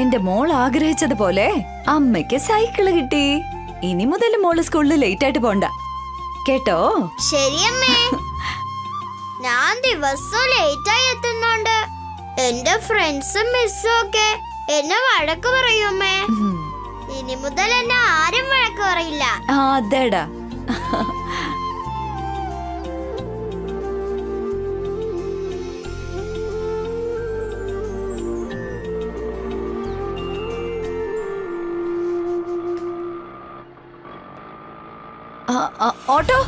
എന്റെ മോൾ ആഗ്രഹിച്ചതുപോലെ അമ്മയ്ക്ക് സൈക്കിൾ കിട്ടി. ഇനി മുതൽ മോൾ സ്കൂളിൽ ലേറ്റ് ആയിട്ട് പോണ്ട. കേട്ടോ? ശരിയമ്മേ. ഞാൻ ദിവസവും ലേറ്റായി എത്തുന്നോണ്ട്. എന്റെ ഫ്രണ്ട്സും മിസ്സും ഒക്കെ എന്നെ വഴക്ക് പറയുമേ. ഇനി മുതൽ എന്നെ ആരും വഴക്ക് പറയില്ല. അതെടാ. ഓട്ടോ?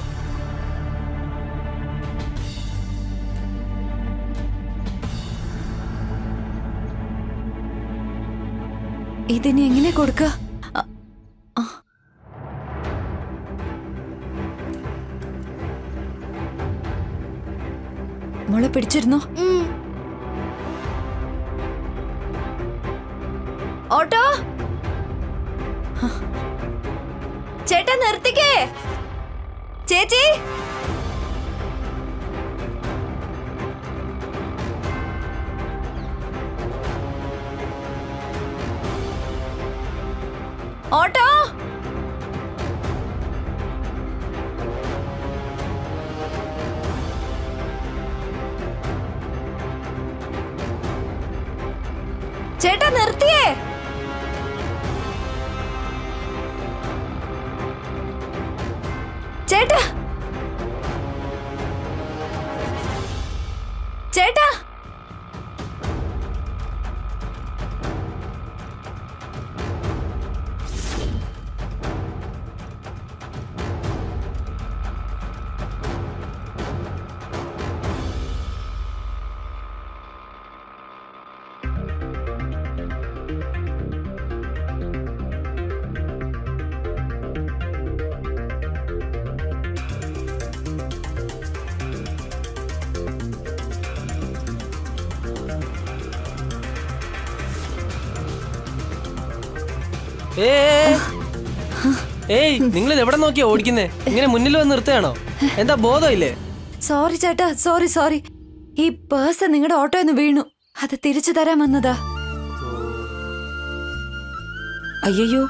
ഇതിന് എങ്ങനെ കൊടുക്ക? മോളെ പിടിച്ചിരുന്നോ? ഓട്ടോ? ചേട്ടാ നിർത്തിക്കേ. ചേച്ചി. ഓട്ടോ. ചേട്ടാ നിർത്തിയേ. ചേട്ടാ. ചേട്ടാ. ഏയ്. നിങ്ങൾ എവിടെ നോക്കിയാ ഓടിക്കുന്നേ? ഇങ്ങനെ മുന്നിൽ വന്ന് നിർത്തുകയാണോ? എന്താ ബോധമില്ലേ? സോറി ചേട്ടാ സോറി സോറി ഈ പേഴ്സ് നിങ്ങളുടെ ഓട്ടോന്ന് വീണു. അത് തിരിച്ചു തരാൻ വന്നതാ. അയ്യോ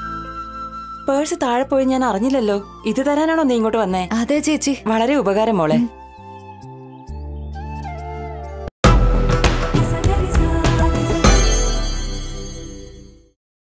പേഴ്സ് താഴെ പോയി ഞാൻ അറിഞ്ഞില്ലല്ലോ. ഇത് തരാനാണോ നീ ഇങ്ങോട്ട് വന്നേ? അതെ ചേച്ചി. വളരെ ഉപകാരം മോളെ.